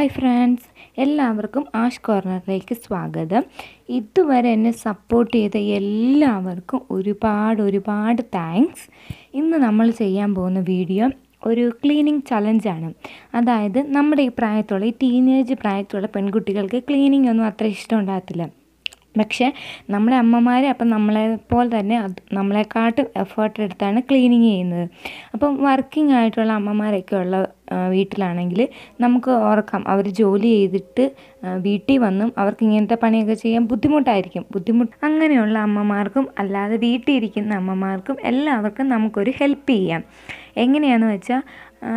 Hi friends എല്ലാവർക്കും ആഷ് കോർണറിലേക്ക് സ്വാഗതം. ഇതുവരെ എന്നെ സപ്പോർട്ട് ചെയ്ത എല്ലാവർക്കും ഒരുപാട് ഒരുപാട് താങ്ക്സ് ഇന്ന് നമ്മൾ ചെയ്യാൻ പോകുന്ന വീഡിയോ ഒരു ക്ലീനിങ് ചലഞ്ചാണ് അതായത് നമ്മുടെ ഈ പ്രായത്തുള്ള ഈ ടീനേജ് പ്രായത്തുള്ള പെൺകുട്ടികൾക്ക് ക്ലീനിങ് ഒന്നും അത്ര ഇഷ്ടം ഉണ്ടാകത്തില്ല. പക്ഷേ നമ്മുടെ അമ്മമാർ അപ്പം നമ്മളെ പോലെ തന്നെ നമ്മളെക്കാട്ട് എഫേർട്ട് എടുത്താണ് ക്ലീനിങ് ചെയ്യുന്നത്. അപ്പം വർക്കിംഗ് ആയിട്ടുള്ള അമ്മമാരൊക്കെ ഉള്ള വീട്ടിലാണെങ്കിൽ നമുക്ക് ഓർക്കാം അവർ ജോലി ചെയ്തിട്ട് വീട്ടിൽ വന്നും അവർക്ക് ഇങ്ങനത്തെ പണിയൊക്കെ ചെയ്യാൻ ബുദ്ധിമുട്ടായിരിക്കും. ബുദ്ധിമുട്ട് അങ്ങനെയുള്ള അമ്മമാർക്കും അല്ലാതെ വീട്ടിൽ ഇരിക്കുന്ന അമ്മമാർക്കും എല്ലാവർക്കും നമുക്കൊരു ഹെൽപ്പ് ചെയ്യാം. എങ്ങനെയാണെന്ന് വെച്ചാൽ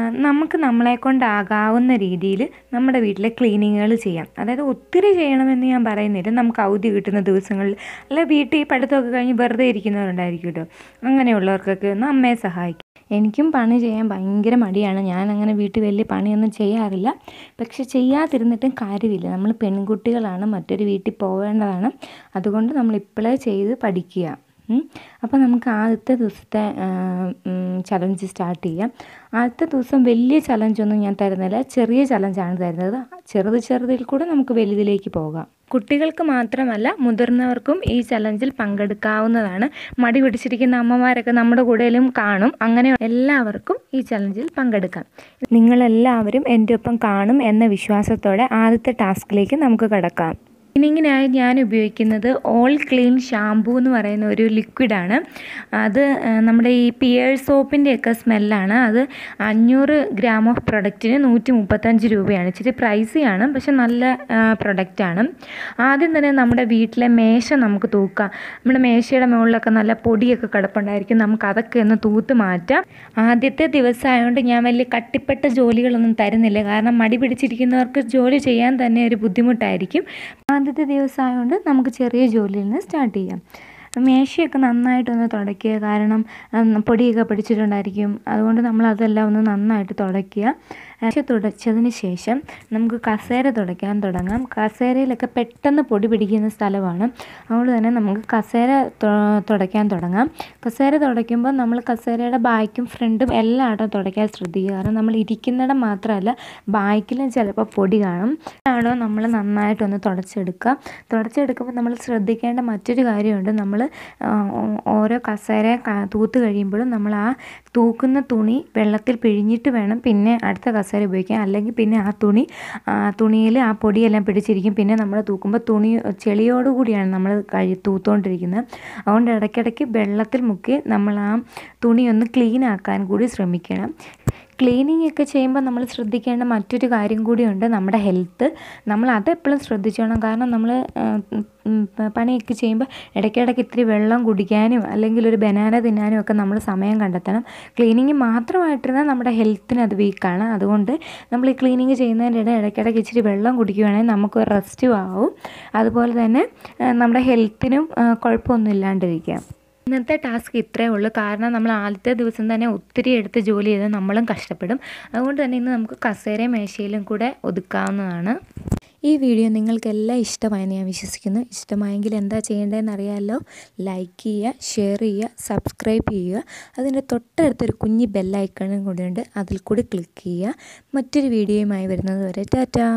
നമുക്ക് നമ്മളെ കൊണ്ടാകാവുന്ന രീതിയിൽ നമ്മുടെ വീട്ടിലെ ക്ലീനിങ്ങുകൾ ചെയ്യാം. അതായത് ഒത്തിരി ചെയ്യണമെന്ന് ഞാൻ പറയുന്നില്ല. നമുക്ക് അവധി കിട്ടുന്ന ദിവസങ്ങളിൽ അല്ല വീട്ടിൽ പഠിത്തമൊക്കെ കഴിഞ്ഞ് വെറുതെ ഇരിക്കുന്നവരുണ്ടായിരിക്കും കേട്ടോ. അങ്ങനെയുള്ളവർക്കൊക്കെ ഒന്ന് അമ്മയെ സഹായിക്കും. എനിക്കും പണി ചെയ്യാൻ ഭയങ്കര മടിയാണ്. ഞാൻ അങ്ങനെ വീട്ടിൽ വലിയ പണിയൊന്നും ചെയ്യാറില്ല. പക്ഷെ ചെയ്യാതിരുന്നിട്ടും കാര്യമില്ല. നമ്മൾ പെൺകുട്ടികളാണ് മറ്റൊരു വീട്ടിൽ പോവേണ്ടതാണ്. അതുകൊണ്ട് നമ്മൾ ഇപ്പോഴേ ചെയ്ത് പഠിക്കുക. അപ്പോൾ നമുക്ക് ആദ്യത്തെ ദിവസത്തെ ചലഞ്ച് സ്റ്റാർട്ട് ചെയ്യാം. ആദ്യത്തെ ദിവസം വലിയ ചലഞ്ചൊന്നും ഞാൻ തരുന്നില്ല. ചെറിയ ചലഞ്ചാണ് തരുന്നത്. ചെറുത് ചെറുതിൽ കൂടെ നമുക്ക് വലുതിലേക്ക് പോകാം. കുട്ടികൾക്ക് മാത്രമല്ല മുതിർന്നവർക്കും ഈ ചലഞ്ചിൽ പങ്കെടുക്കാവുന്നതാണ്. മടി പിടിച്ചിരിക്കുന്ന അമ്മമാരൊക്കെ നമ്മുടെ കൂടെയും കാണും. അങ്ങനെ എല്ലാവർക്കും ഈ ചലഞ്ചിൽ പങ്കെടുക്കാം. നിങ്ങളെല്ലാവരും എന്റെ ഒപ്പം കാണും എന്ന വിശ്വാസത്തോടെ ആദ്യത്തെ ടാസ്കിലേക്ക് നമുക്ക് കടക്കാം. ക്ലീനിങ്ങിനായി ഞാൻ ഉപയോഗിക്കുന്നത്. ഓൾ ക്ലീൻ ഷാംപൂ എന്ന് പറയുന്ന ഒരു ലിക്വിഡാണ് അത് നമ്മുടെ ഈ പിയർ സോപ്പിന്റെയൊക്കെ സ്മെല്ലാണ് അത് അഞ്ഞൂറ് ഗ്രാം ഓഫ് പ്രൊഡക്റ്റിന് നൂറ്റി മുപ്പത്തഞ്ച് രൂപയാണ്. ഇച്ചിരി പ്രൈസിയാണ് പക്ഷെ നല്ല പ്രൊഡക്റ്റാണ് ആദ്യം തന്നെ നമ്മുടെ വീട്ടിലെ മേശ നമുക്ക് തൂക്കാം. നമ്മുടെ മേശയുടെ മുകളിലൊക്കെ നല്ല പൊടിയൊക്കെ കിടപ്പുണ്ടായിരിക്കും. നമുക്ക് അതൊക്കെ ഒന്ന് തൂത്ത് മാറ്റാം. ആദ്യത്തെ ദിവസമായതുകൊണ്ട് ഞാൻ വലിയ കട്ടിപ്പെട്ട ജോലികളൊന്നും തരുന്നില്ല. കാരണം മടി പിടിച്ചിരിക്കുന്നവർക്ക് ജോലി ചെയ്യാൻ തന്നെ ഒരു ബുദ്ധിമുട്ടായിരിക്കും. ആദ്യത്തെ ദിവസമായതുകൊണ്ട് നമുക്ക് ചെറിയ ജോലിയിൽ നിന്ന് സ്റ്റാർട്ട് ചെയ്യാം. മേശയൊക്കെ നന്നായിട്ടൊന്ന് തുടയ്ക്കുക. കാരണം പൊടിയൊക്കെ പിടിച്ചിട്ടുണ്ടായിരിക്കും. അതുകൊണ്ട് നമ്മൾ അതെല്ലാം ഒന്ന് നന്നായിട്ട് തുടയ്ക്കുക. തുടച്ചതിന് ശേഷം നമുക്ക് കസേര തുടയ്ക്കാൻ തുടങ്ങാം. കസേരയിലൊക്കെ പെട്ടെന്ന് പൊടി പിടിക്കുന്ന സ്ഥലമാണ്. അതുകൊണ്ട് തന്നെ നമുക്ക് കസേര തുടയ്ക്കാൻ തുടങ്ങാം. കസേര തുടയ്ക്കുമ്പോൾ നമ്മൾ കസേരയുടെ ബാക്കും ഫ്രണ്ടും എല്ലായിടം തുടയ്ക്കാൻ ശ്രദ്ധിക്കുക. കാരണം നമ്മൾ ഇരിക്കുന്നിടം മാത്രമല്ല ബാക്കിലും ചിലപ്പോൾ പൊടി കാണും. ആണോ നമ്മൾ നന്നായിട്ടൊന്ന് തുടച്ചെടുക്കുക. തുടച്ചെടുക്കുമ്പോൾ നമ്മൾ ശ്രദ്ധിക്കേണ്ട മറ്റൊരു കാര്യമുണ്ട്. നമ്മൾ ഓരോ കസേര തൂത്ത് കഴിയുമ്പോഴും നമ്മൾ ആ തൂക്കുന്ന തുണി വെള്ളത്തിൽ പിഴിഞ്ഞിട്ട് വേണം പിന്നെ അടുത്ത കസേര ഉപയോഗിക്കാൻ. അല്ലെങ്കിൽ പിന്നെ ആ തുണി തുണിയിൽ ആ പൊടിയെല്ലാം പിടിച്ചിരിക്കും. പിന്നെ നമ്മൾ തൂക്കുമ്പോൾ തുണി ചെളിയോടുകൂടിയാണ് നമ്മൾ കഴി തൂത്തുകൊണ്ടിരിക്കുന്നത് അതുകൊണ്ട് ഇടയ്ക്കിടയ്ക്ക് വെള്ളത്തിൽ മുക്കി നമ്മൾ ആ തുണി ഒന്ന് ക്ലീൻ ആക്കാൻ കൂടി ശ്രമിക്കണം. ക്ലീനിങ് ഒക്കെ ചെയ്യുമ്പോൾ നമ്മൾ ശ്രദ്ധിക്കേണ്ട മറ്റൊരു കാര്യം കൂടിയുണ്ട് നമ്മുടെ ഹെൽത്ത് നമ്മൾ അതെപ്പോഴും ശ്രദ്ധിച്ചോണം. കാരണം നമ്മൾ പണിയൊക്കെ ചെയ്യുമ്പോൾ ഇടയ്ക്കിടയ്ക്ക് ഇത്തിരി വെള്ളം കുടിക്കാനും അല്ലെങ്കിൽ ഒരു ബനാന തിന്നാനും ഒക്കെ നമ്മൾ സമയം കണ്ടെത്തണം. ക്ലീനിങ് മാത്രമായിട്ടിരുന്നാൽ നമ്മുടെ ഹെൽത്തിന് അത് വീക്കാണ് അതുകൊണ്ട് നമ്മൾ ഈ ക്ലീനിങ് ചെയ്യുന്നതിന്റെ ഇടയിൽ ഇടയ്ക്കിടയ്ക്ക് ഇച്ചിരി വെള്ളം കുടിക്കുകയാണെങ്കിൽ നമുക്ക് റെസ്റ്റും ആവും. അതുപോലെ തന്നെ നമ്മുടെ ഹെൽത്തിനും കുഴപ്പമൊന്നും ഇല്ലാണ്ടിരിക്കാം. ഇന്നത്തെ ടാസ്ക് ഇത്രയേ ഉള്ളൂ. കാരണം നമ്മൾ ആദ്യത്തെ ദിവസം തന്നെ ഒത്തിരി എടുത്ത് ജോലി ചെയ്ത് നമ്മളും കഷ്ടപ്പെടും. അതുകൊണ്ട് തന്നെ ഇന്ന് നമുക്ക് കസേരയും മേശയിലും കൂടെ ഒതുക്കാവുന്നതാണ്. ഈ വീഡിയോ നിങ്ങൾക്കെല്ലാം ഇഷ്ടമായെന്ന് ഞാൻ വിശ്വസിക്കുന്നു. ഇഷ്ടമായെങ്കിൽ എന്താ ചെയ്യേണ്ടതെന്ന് അറിയാമല്ലോ ലൈക്ക് ചെയ്യുക ഷെയർ ചെയ്യുക സബ്സ്ക്രൈബ് ചെയ്യുക. അതിന്റെ തൊട്ടടുത്തൊരു കുഞ്ഞ് ബെല്ലൈക്കണും കൂടിയുണ്ട് അതിൽ കൂടി ക്ലിക്ക് ചെയ്യുക. മറ്റൊരു വീഡിയോയുമായി വരുന്നത് വരെ ടാറ്റാ.